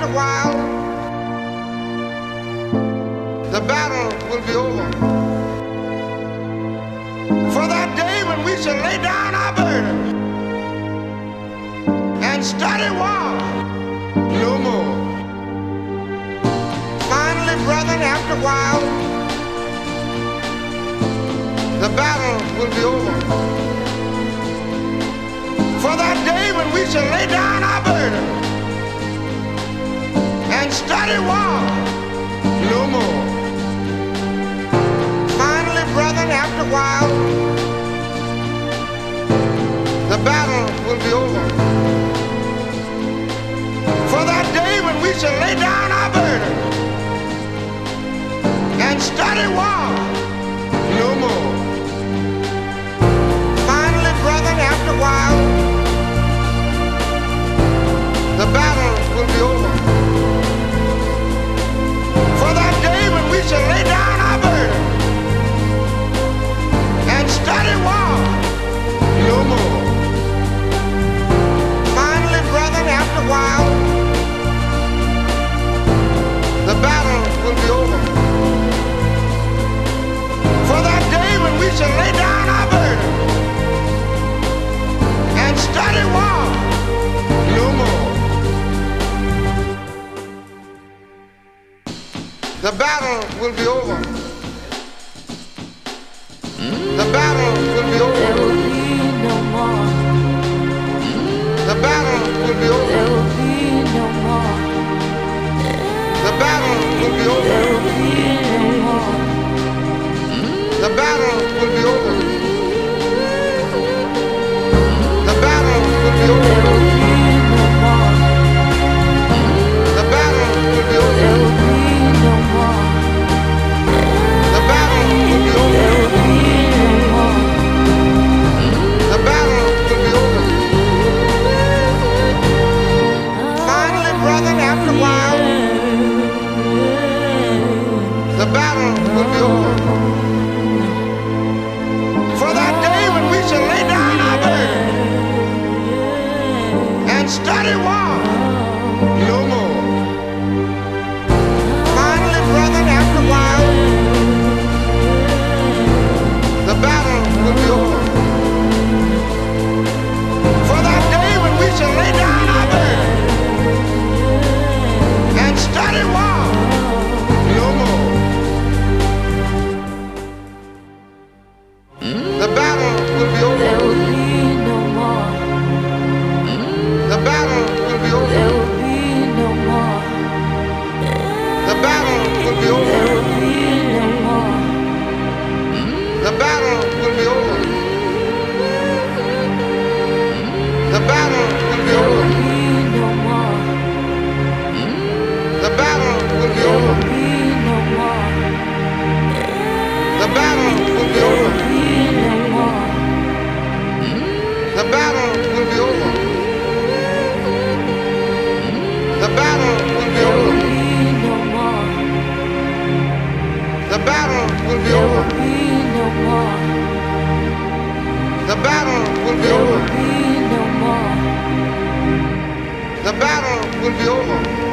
after a while, the battle will be over. For that day when we shall lay down our burden and study war no more. Finally, brethren, after a while, the battle will be over. For that day when we shall lay down our burdens and study war no more. Finally, brethren, after a while, the battle will be over. The battle will be over. The battle will be over. There will be no more. The battle will be There over. will be no more. The battle will be There over. will be no more. The battle For that day when we shall lay down our and study war battle will be over. will be no more. The battle will be over.